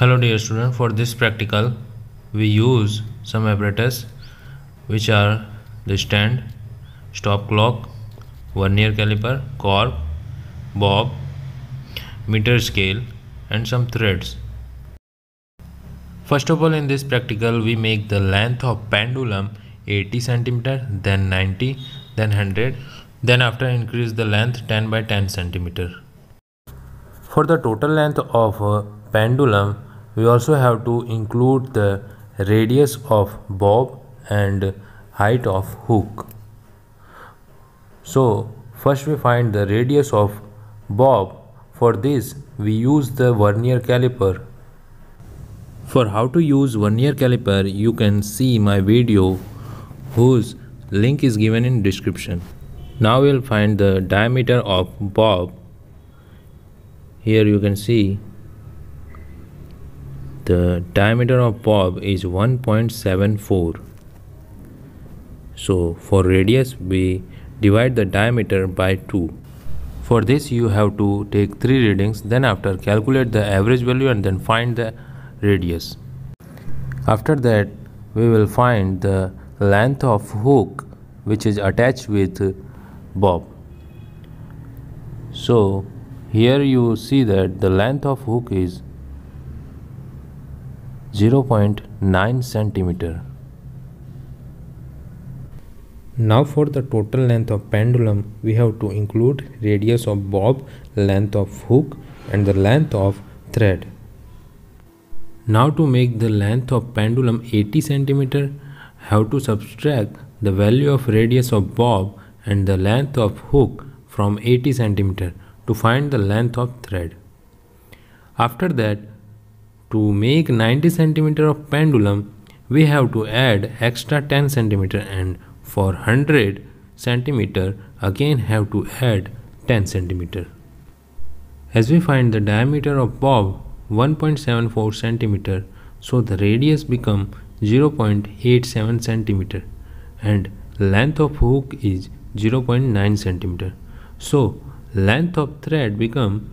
Hello dear student, for this practical we use some apparatus which are the stand, stop clock, vernier caliper, cork, bob, meter scale and some threads. First of all in this practical we make the length of pendulum 80 centimeter then 90 then 100 then after increase the length 10 by 10 centimeter. For the total length of a pendulum we also have to include the radius of bob and height of hook. So first we find the radius of bob. For this we use the vernier caliper. For how to use vernier caliper you can see my video whose link is given in description. Now we'll find the diameter of bob. Here you can see the diameter of bob is 1.74 so for radius we divide the diameter by 2 for this you have to take three readings then after calculate the average value and then find the radius. After that we will find the length of hook which is attached with bob. So here you see that the length of hook is 0.9 centimeter. Now for the total length of pendulum we have to include radius of bob, length of hook and the length of thread. Now to make the length of pendulum 80 centimeter have to subtract the value of radius of bob and the length of hook from 80 centimeter to find the length of thread. After that to make 90 cm of pendulum, we have to add extra 10 cm and for 100 cm again have to add 10 cm. As we find the diameter of bob 1.74 cm, so the radius become 0.87 cm and length of hook is 0.9 cm. So length of thread become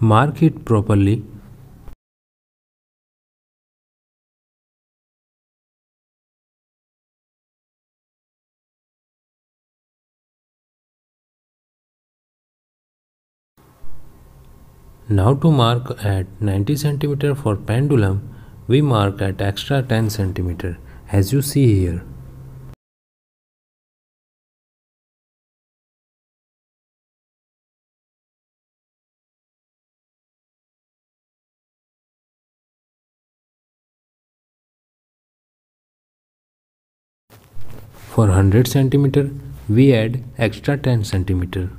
mark it properly Now to mark at 90 cm for pendulum, we mark at extra 10 cm as you see here. For 100 cm, we add extra 10 cm.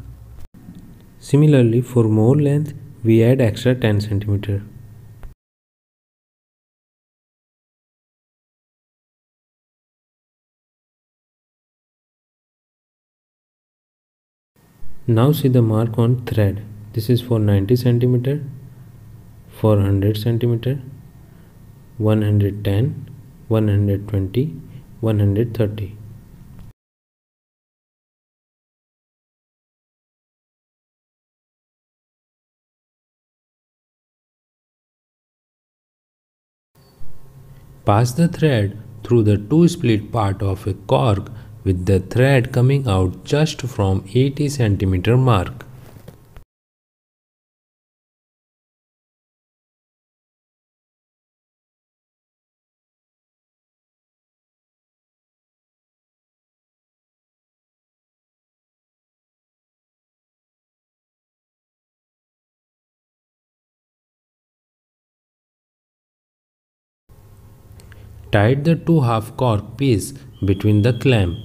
Similarly, for more length, we add extra 10 cm. Now see the mark on thread. This is for 90 cm, for 100 cm, 110, 120, 130. Pass the thread through the two split part of a cork with the thread coming out just from 80 cm mark. Tight the two half cork piece between the clamp.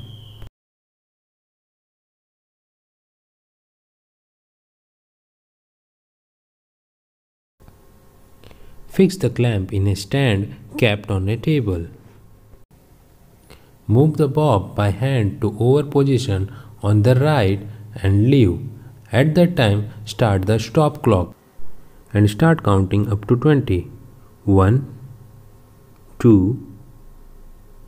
Fix the clamp in a stand kept on a table. Move the bob by hand to over position on the right and leave. At that time, start the stop clock and start counting up to 20. 1, 2,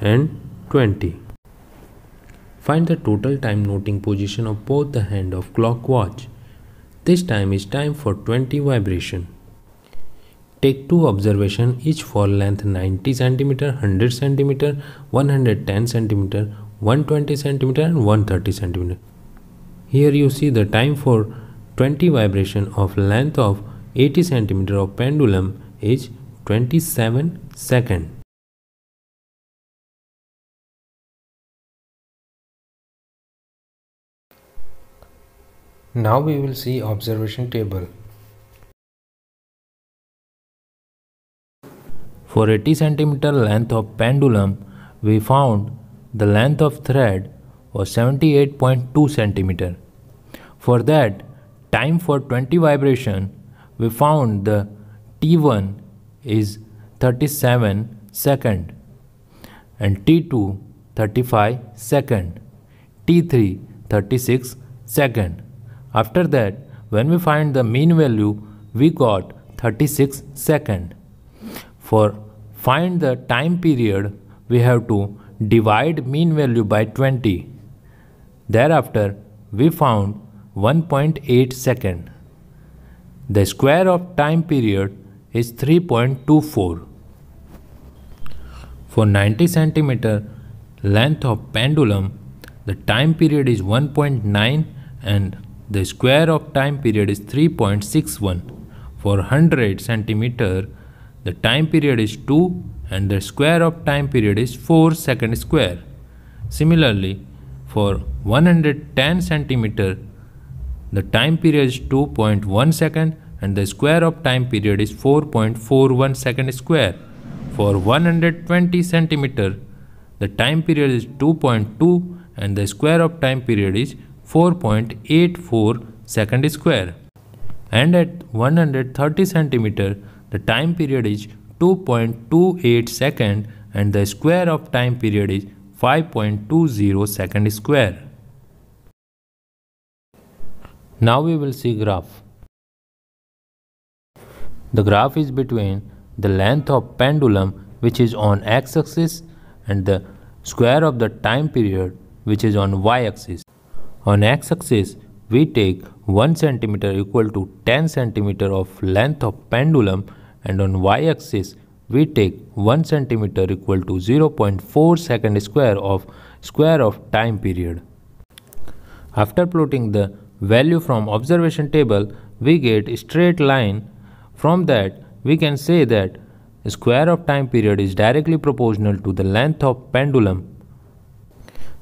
and 20. Find the total time noting position of both the hand of clock watch. This time is time for 20 vibration. Take two observation each for length 90 cm, 100 cm, 110 cm, 120 cm and 130 cm. Here you see the time for 20 vibration of length of 80 cm of pendulum is 27 second. Now we will see observation table. For 80 cm length of pendulum, we found the length of thread was 78.2 cm. For that, time for 20 vibration, we found the T1 is 37 second and T2 35 second, T3 36 second. After that, when we find the mean value, we got 36 second. For find the time period, we have to divide mean value by 20. Thereafter, we found 1.8 second. The square of time period is 3.24. For 90 centimeter length of pendulum, the time period is 1.9 and the square of time period is 3.61. For 100 centimeter, the time period is 2 and the square of time period is 4 second square. Similarly, for 110 centimeter, the time period is 2.1 second and the square of time period is 4.41 second square. For 120 centimeter, the time period is 2.2 and the square of time period is 4.84 second square. And at 130 centimeter, the time period is 2.28 second and the square of time period is 5.20 second square. Now we will see graph. The graph is between the length of pendulum which is on x-axis and the square of the time period which is on y-axis. On x-axis, we take 1 cm equal to 10 cm of length of pendulum and on y-axis, we take 1 cm equal to 0.4 second square of square of time period. After plotting the value from observation table, we get straight line. From that, we can say that square of time period is directly proportional to the length of pendulum.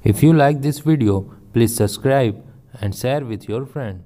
If you like this video, Please subscribe and share with your friend.